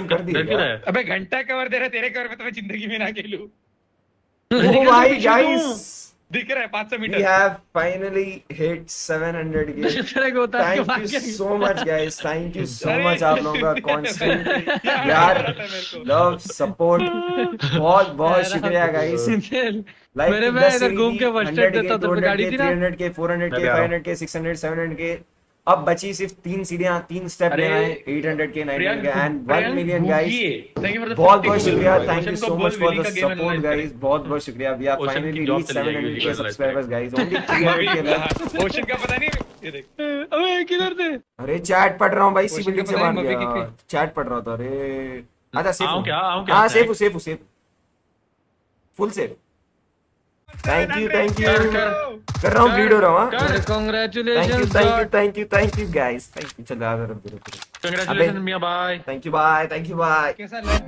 कर दिया। डर क्यों रहा अबे घंटा कवर दे रहा तेरे कवर में तो मैं ज़िंदगी में ना खेलूं। भाई गाइस दिख रहा है 500 we metre. have finally hit 700 k तेरे को उतार के thank भाग you गया so much guys. Thank you so much आप लोगों का constant यार को। love support बहुत बहुत शुक्रिया guys. Like मेरे मैं इधर घूम के 100K, देता हूँ, तो 200K, गाड़ी थी ना? 300K, 400K, मैं भी आ रहा हूँ। 500K, 600, 700K, अब बची सिर्फ़ तीन सीढ़ियाँ तीन स्टेप अरे, लेना है 800K, 900K and 1 million guys बहुत बहुत शुक्रिया thank you so much for the support guys बहुत बहुत शुक्रिया। वी आर फाइनली रीच चली जाएगी 700k Willy subscribers guys only अभी 300k left ओशन का पता नहीं ये देख। अबे किधर थे अरे चैट पढ़ रहा हूँ भाई सी बिल्डिंग से नहीं, गया चैट पढ़ रहा था अरे। अच्छा सेफ़ हूँ। क्या? आऊँ क्या? हाँ सेफ़ हूँ सेफ़ हूँ safe full safe thank you thank you कर रहा हूँ ब्लीड हो रहा हूँ हाँ? अरे thank you congratulations thank you thank you thank you guys thank you चलो आ रुक रुक कंग्रेचुलेशन मियाँ bye thank you bye thank you bye कैसा लग